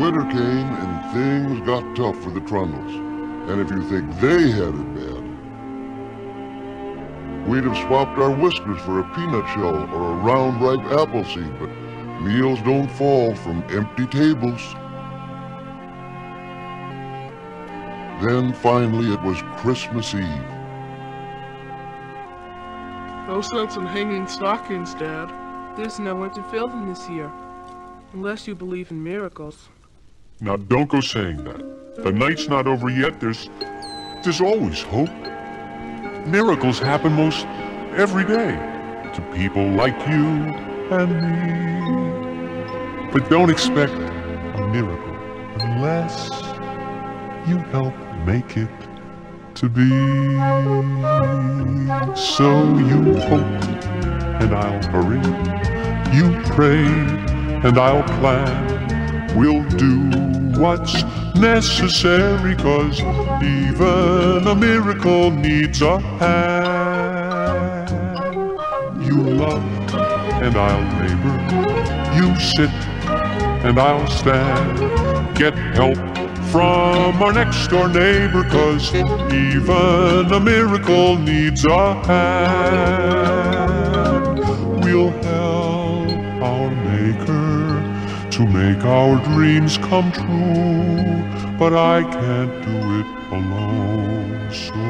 winter came and things got tough for the Trundles. And if you think they had it bad, we'd have swapped our whiskers for a peanut shell or a round ripe apple seed, but meals don't fall from empty tables. Then finally it was Christmas Eve. No sense in hanging stockings, Dad. There's no one to fill them this year. Unless you believe in miracles. Now don't go saying that. The night's not over yet. There's... there's always hope. Miracles happen most every day. To people like you and me. But don't expect a miracle unless you help make it to be. So you hope, and I'll hurry. You pray, and I'll plan. We'll do what's necessary, cause even a miracle needs a hand. You love, and I'll labor. You sit, and I'll stand. Get help from our next door neighbor, cause even a miracle needs a hand. To make our dreams come true, but I can't do it alone, so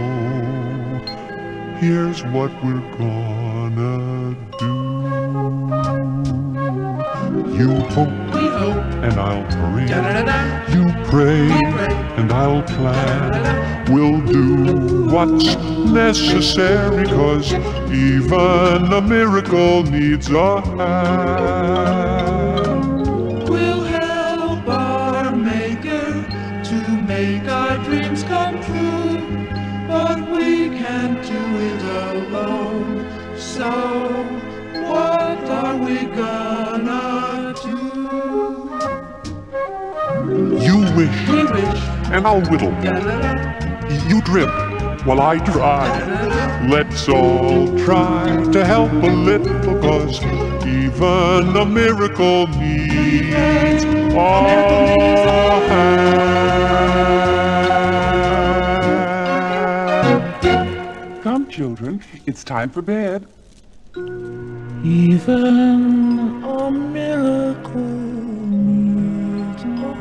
here's what we're gonna do. You hope, We hope. and I'll hurry. Da-da-da-da. You pray, pray. and I'll plan. We'll do what's necessary, cause even a miracle needs a hand. Make our dreams come true, but we can't do it alone. So, what are we gonna do? You wish, We wish. and I'll whittle. Da-da-da, You drip while I try. Let's all try to help a little, cause even a miracle needs a children. It's time for bed. Even a miracle needs more